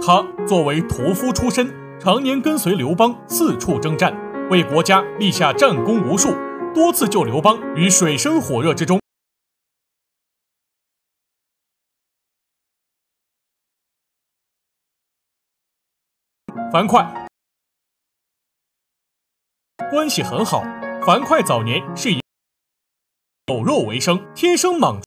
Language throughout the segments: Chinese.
他作为屠夫出身，常年跟随刘邦四处征战，为国家立下战功无数，多次救刘邦于水深火热之中。樊哙关系很好。樊哙早年是以狗肉为生，天生莽。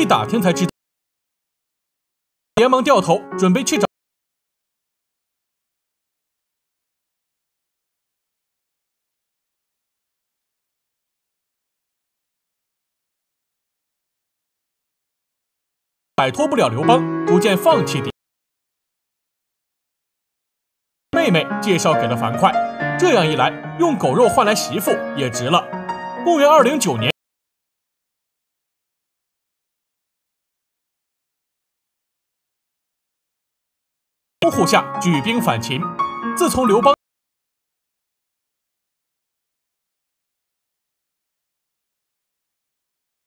一打听才知道，连忙掉头准备去找摆脱不了刘邦，逐渐放弃敌。妹妹介绍给了樊哙，这样一来，用狗肉换来媳妇也值了。公元二零九年。拥护下举兵反秦。自从刘邦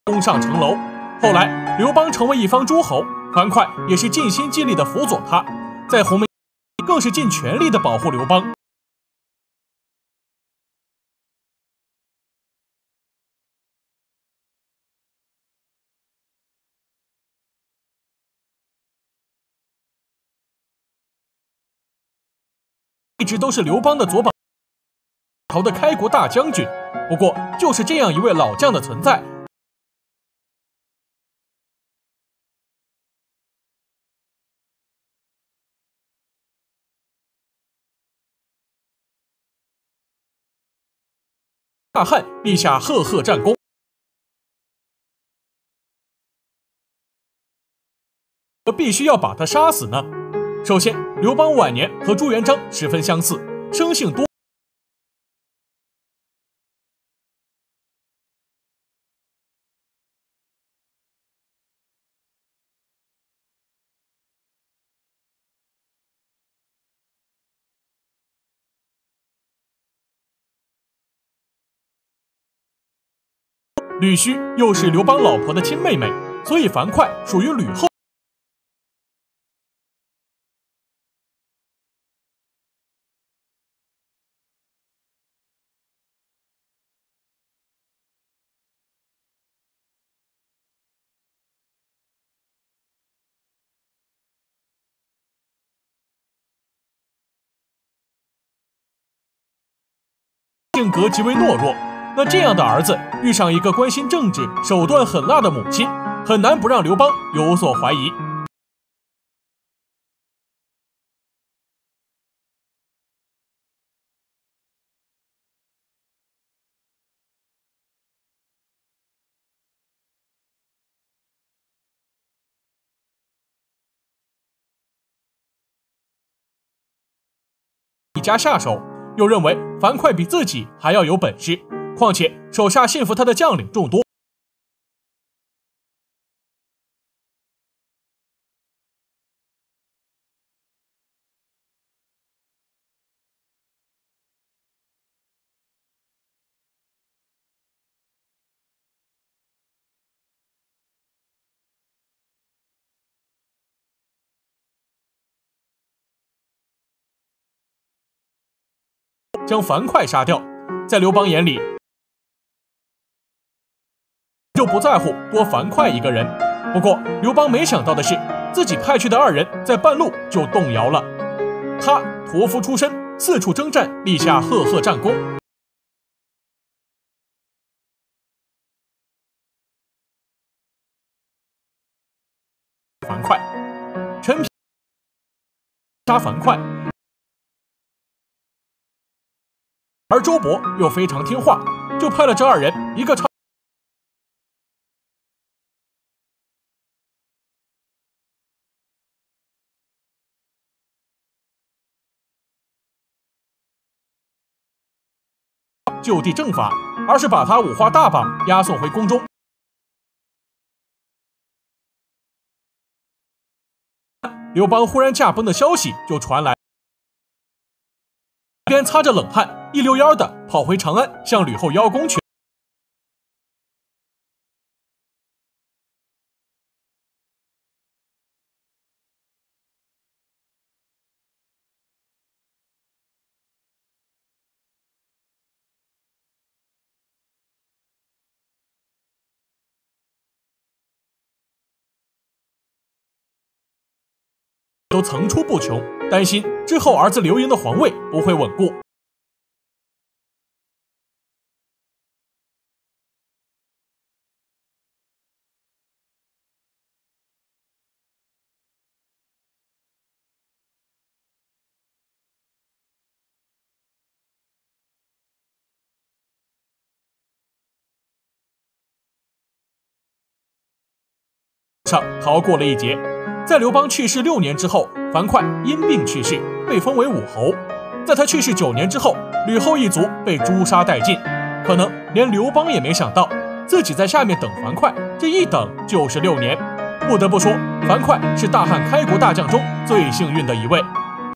攻上城楼，后来刘邦成为一方诸侯，樊哙也是尽心尽力的辅佐他，在鸿门更是尽全力的保护刘邦。一直都是刘邦的左膀。朝的开国大将军，不过就是这样一位老将的存在，大汉立下赫赫战功，必须要把他杀死呢？首先，刘邦晚年和朱元璋十分相似，生性多。吕须又是刘邦老婆的亲妹妹，所以樊哙属于吕后。性格极为懦弱，那这样的儿子遇上一个关心政治、手段狠辣的母亲，很难不让刘邦有所怀疑。你家下手。又认为樊哙比自己还要有本事，况且手下信服他的将领众多。将樊哙杀掉，在刘邦眼里就不在乎多樊哙一个人。不过刘邦没想到的是，自己派去的二人在半路就动摇了。他屠夫出身，四处征战，立下赫赫战功。樊哙，陈平杀樊哙。而周勃又非常听话，就派了这二人，一个唱。就地正法，而是把他五花大绑押送回宫中。刘邦忽然驾崩的消息就传来，边擦着冷汗，一溜烟的跑回长安，向吕后邀功去。都层出不穷，担心之后儿子刘盈的皇位不会稳固。上逃过了一劫。在刘邦去世六年之后，樊哙因病去世，被封为武侯。在他去世九年之后，吕后一族被诛杀殆尽。可能连刘邦也没想到，自己在下面等樊哙，这一等就是六年。不得不说，樊哙是大汉开国大将中最幸运的一位。